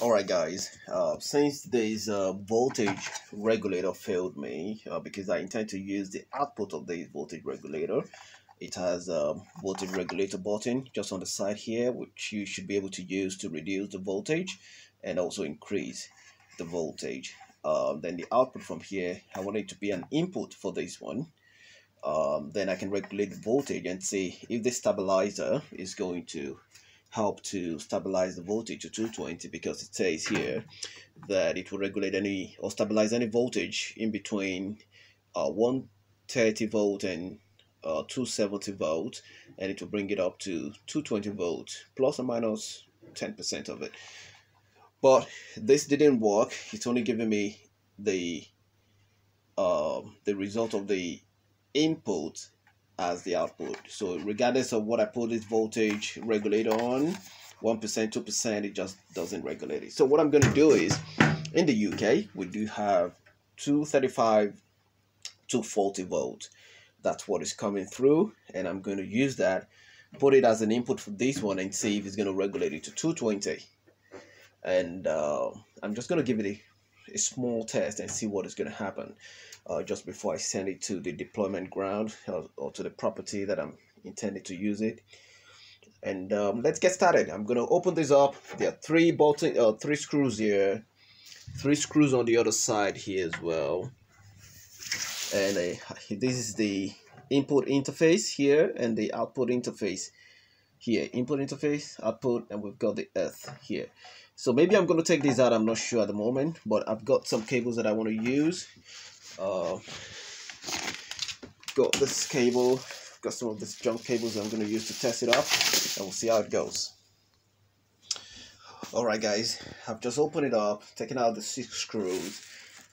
Alright guys, uh, since this uh, voltage regulator failed me uh, because I intend to use the output of this voltage regulator it has a voltage regulator button just on the side here which you should be able to use to reduce the voltage and also increase the voltage. Um, then the output from here I want it to be an input for this one. Um, then I can regulate the voltage and see if the stabilizer is going to help to stabilize the voltage to 220 because it says here that it will regulate any or stabilize any voltage in between uh, 130 volt and uh, 270 volt and it will bring it up to 220 volt plus or minus 10% of it. But this didn't work. It's only giving me the uh, the result of the input as the output. So regardless of what I put this voltage regulator on, 1%, 2%, it just doesn't regulate it. So what I'm going to do is, in the UK, we do have 235, 240 volt. That's what is coming through. And I'm going to use that, put it as an input for this one and see if it's going to regulate it to 220. And uh, I'm just going to give it a, a small test and see what is going to happen uh, just before I send it to the deployment ground or, or to the property that I'm intending to use it. And um, let's get started. I'm going to open this up. There are three bolting, uh, three screws here, three screws on the other side here as well. And uh, this is the input interface here and the output interface here. Input interface, output, and we've got the earth here. So maybe I'm going to take these out. I'm not sure at the moment, but I've got some cables that I want to use. Uh, got this cable got some of this junk cables I'm going to use to test it up and we'll see how it goes. Alright guys I've just opened it up taken out the six screws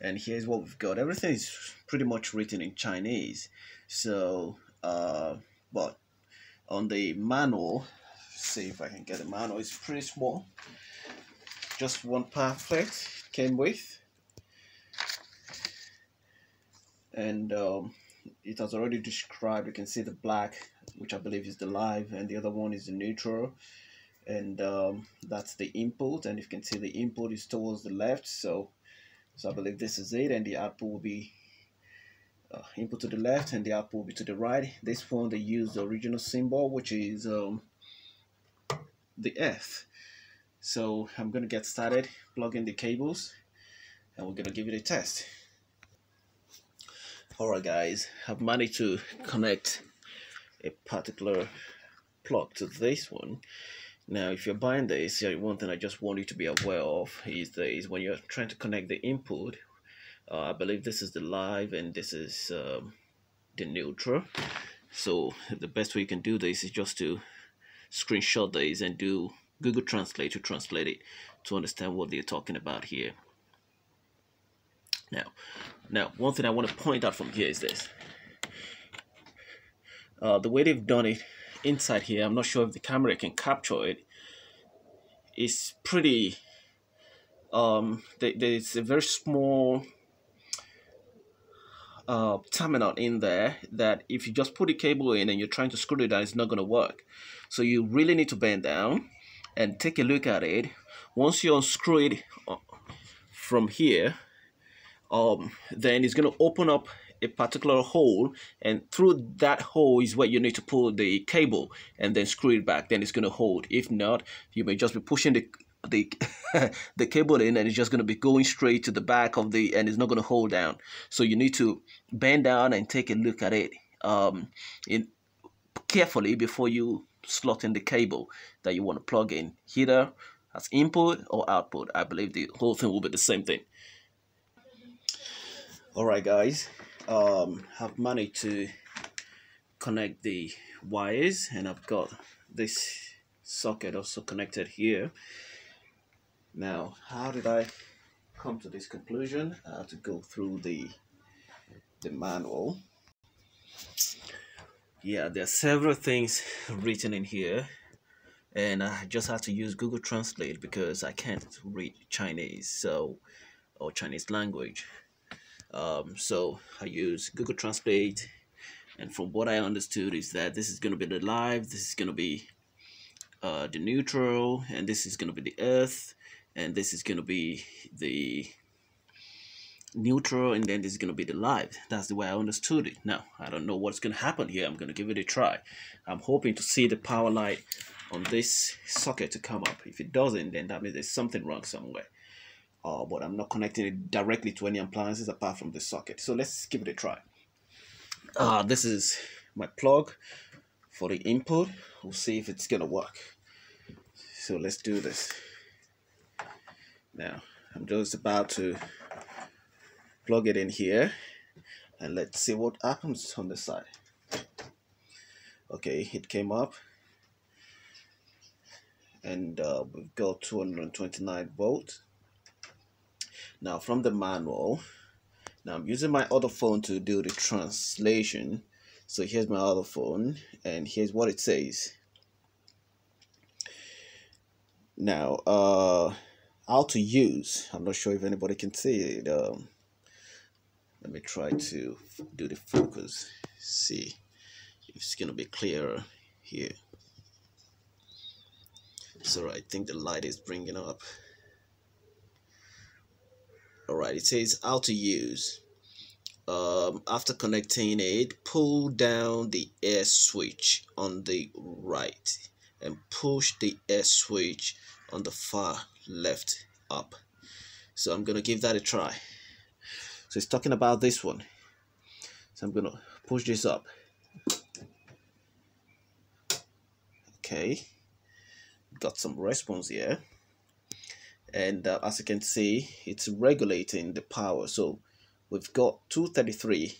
and here's what we've got. Everything is pretty much written in Chinese. So uh, but on the manual see if I can get the manual. It's pretty small just one pamphlet came with. And um, it has already described you can see the black which I believe is the live and the other one is the neutral. And um, that's the input and you can see the input is towards the left so so I believe this is it and the output will be uh, input to the left and the output will be to the right. This one they use the original symbol which is um, the F so I'm gonna get started plug in the cables and we're gonna give it a test Alright guys, I've managed to connect a particular plug to this one. Now if you're buying this, one thing I just want you to be aware of is, that is when you're trying to connect the input, uh, I believe this is the live and this is um, the neutral. So the best way you can do this is just to screenshot this and do Google Translate to translate it to understand what they're talking about here. Now, now one thing I want to point out from here is this. Uh, the way they've done it inside here, I'm not sure if the camera can capture it. it, is pretty, um, there's a very small uh, terminal in there that if you just put a cable in and you're trying to screw it down, it's not going to work. So you really need to bend down and take a look at it. Once you unscrew it uh, from here, um, then it's going to open up a particular hole and through that hole is where you need to pull the cable and then screw it back. Then it's going to hold. If not you may just be pushing the the the cable in and it's just going to be going straight to the back of the and it's not going to hold down. So you need to bend down and take a look at it um in carefully before you slot in the cable that you want to plug in either as input or output i believe the whole thing will be the same thing Alright guys, um, I've managed to connect the wires and I've got this socket also connected here. Now, how did I come to this conclusion? I had to go through the, the manual. Yeah, there are several things written in here and I just had to use Google Translate because I can't read Chinese so or Chinese language. Um, so I use Google Translate and from what I understood is that this is going to be the live this is going to be uh, the neutral and this is going to be the earth and this is going to be the neutral and then this is going to be the live. That's the way i understood it. Now i don't know what's going to happen here. I'm going to give it a try. I'm hoping to see the power light on this socket to come up. If it doesn't then that means there's something wrong somewhere. Uh, but i'm not connecting it directly to any appliances apart from the socket. So let's give it a try. Uh, this is my plug for the input. We'll see if it's gonna work. So let's do this. Now i'm just about to plug it in here and let's see what happens on the side. Okay it came up and uh, we've got 229 volt. Now from the manual now I'm using my other phone to do the translation. So here's my other phone and here's what it says. Now uh how to use I'm not sure if anybody can see it um, let me try to do the focus. See if it's gonna be clearer here. So I think the light is bringing up. Alright it says how to use. Um, after connecting it pull down the air switch on the right and push the air switch on the far left up. So I'm gonna give that a try so it's talking about this one. So I'm gonna push this up. Okay, got some response here. And uh, as you can see, it's regulating the power. So we've got 233.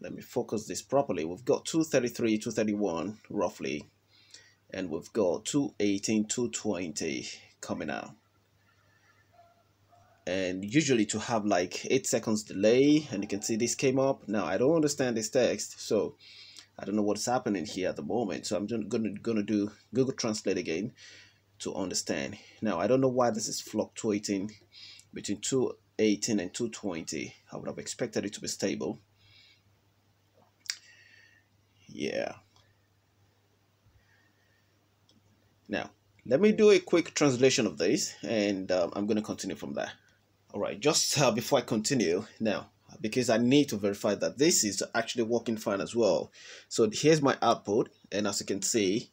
Let me focus this properly. We've got 233, 231 roughly. And we've got 218, 220 coming out and usually to have like eight seconds delay and you can see this came up. Now I don't understand this text so I don't know what's happening here at the moment. So I'm just gonna gonna do Google Translate again to understand. Now I don't know why this is fluctuating between 218 and 220 I would have expected it to be stable. Yeah. Now let me do a quick translation of this and um, I'm going to continue from there all right just uh, before i continue now because i need to verify that this is actually working fine as well. So here's my output and as you can see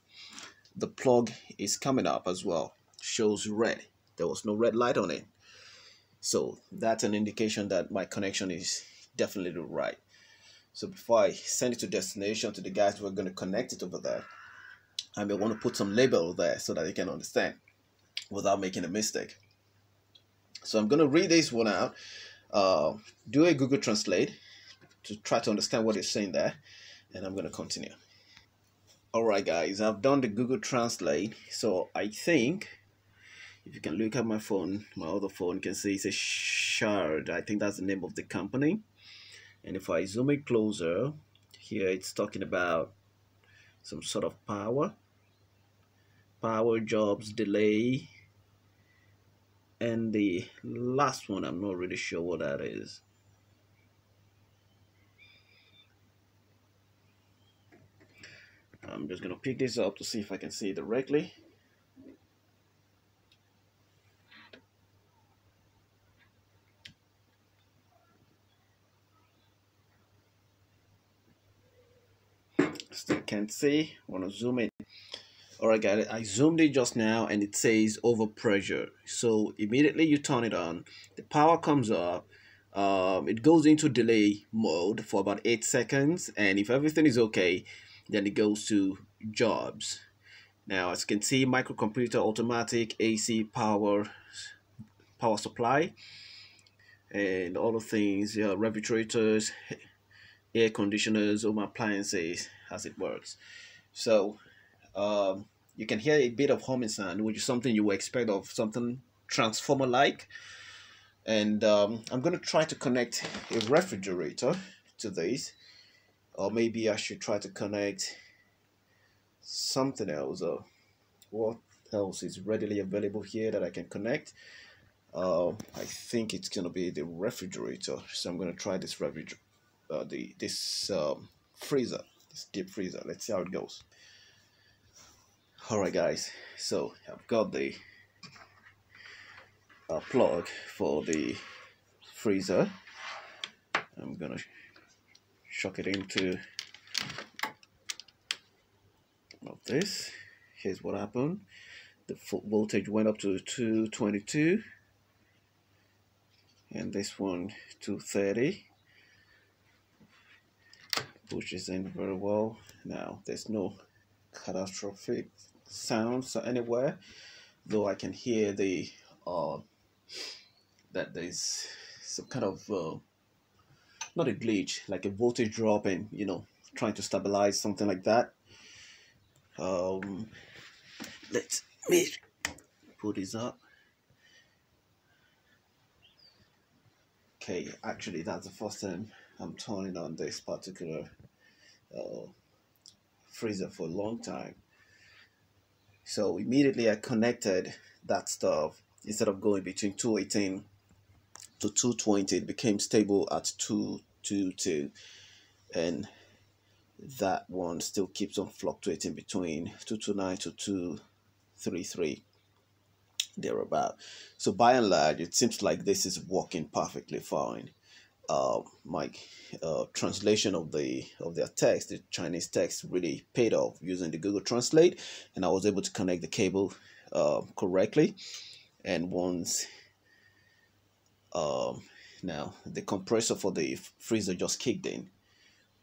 the plug is coming up as well. Shows red. There was no red light on it. So that's an indication that my connection is definitely right. So before i send it to destination to the guys who are going to connect it over there i may want to put some label there so that they can understand without making a mistake so I'm going to read this one out, uh, do a Google Translate to try to understand what it's saying there, and I'm going to continue. Alright guys, I've done the Google Translate, so I think, if you can look at my phone, my other phone, you can see it's a Shard, I think that's the name of the company. And if I zoom it closer, here it's talking about some sort of power, power jobs, delay, and the last one I'm not really sure what that is. I'm just gonna pick this up to see if I can see it directly. Still can't see. Want to zoom in all right guys i zoomed it just now and it says over pressure. So immediately you turn it on the power comes up um, it goes into delay mode for about eight seconds and if everything is okay then it goes to jobs. Now as you can see microcomputer automatic ac power power supply and all the things yeah, refrigerators air conditioners home appliances as it works. So um, you can hear a bit of humming sound, which is something you would expect of something transformer like. And um, I'm going to try to connect a refrigerator to this, or maybe I should try to connect something else. Or what else is readily available here that I can connect? Uh, I think it's going to be the refrigerator. So I'm going to try this refrigerator, uh, the this um, freezer, this deep freezer. Let's see how it goes. Alright guys, so I've got the uh, plug for the freezer. I'm gonna shock it into of this. Here's what happened. The voltage went up to 222 and this one 230 pushes in very well. Now there's no catastrophic sounds anywhere though I can hear the uh, that there's some kind of uh, not a glitch like a voltage drop and you know trying to stabilize something like that. Um, let me put this up. Okay actually that's the first time I'm turning on this particular uh, freezer for a long time so immediately I connected that stuff. Instead of going between 218 to 220 it became stable at 222 and that one still keeps on fluctuating between 229 to 233 thereabout. So by and large it seems like this is working perfectly fine uh, my uh, translation of the of their text the chinese text really paid off using the google translate and i was able to connect the cable uh, correctly. And once um, now the compressor for the freezer just kicked in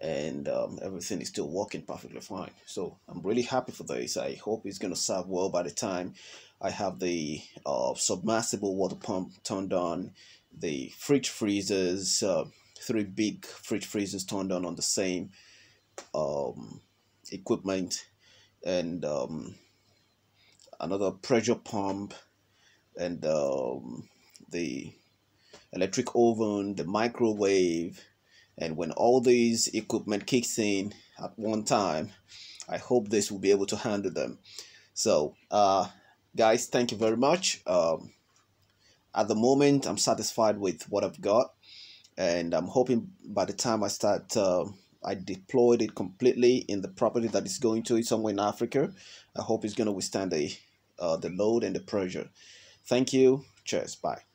and um, everything is still working perfectly fine. So i'm really happy for this. I hope it's going to serve well by the time i have the uh, submersible water pump turned on the fridge freezers uh, three big fridge freezers turned on on the same um, equipment and um, another pressure pump and um, the electric oven the microwave and when all these equipment kicks in at one time i hope this will be able to handle them. So uh guys thank you very much. Um at the moment i'm satisfied with what i've got and i'm hoping by the time i start uh, i deployed it completely in the property that is going to it somewhere in africa i hope it's going to withstand the uh, the load and the pressure. Thank you. Cheers. Bye